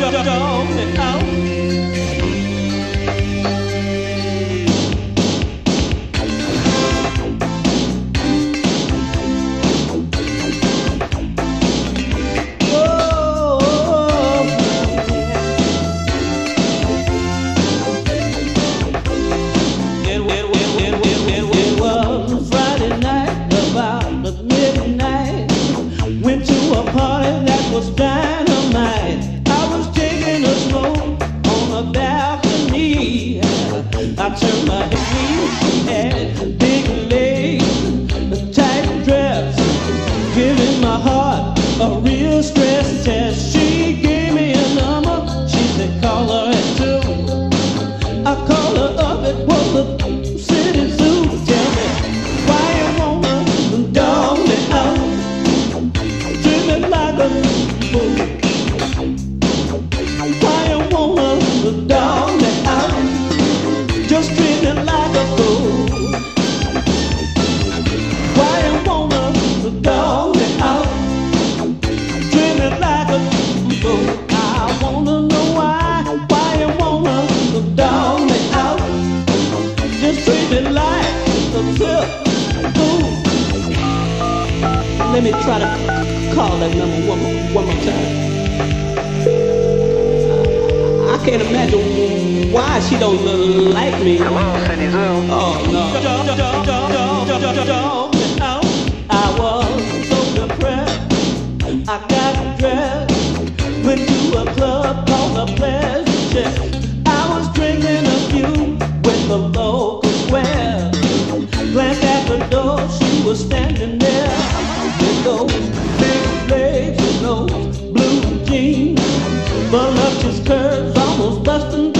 down. Friday night, about midnight, went to a party. I turn my head and big legs, tight dress, giving my heart a real stress test. Let me try to call that number one, more one more time. I can't imagine why she don't like me. Hello, Sunny Zoo. Oh no. left